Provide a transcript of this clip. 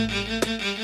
Música